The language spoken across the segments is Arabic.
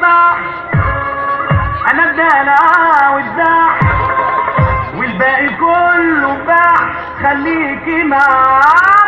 الساح انا بدانا والداح والباقي كله باح. خليكي معايا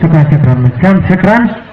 Şükran şükran. Şükran şükran.